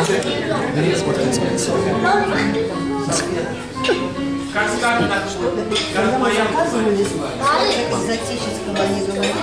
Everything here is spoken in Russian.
Бери, сфоткай специи. Заказывали экзотического, они говорят,